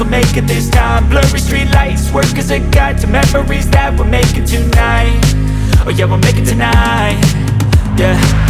we'll make it this time. Blurry street lights, work as a guide To memories that we're making tonight. Oh yeah, we'll make it tonight. Yeah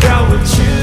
down with you.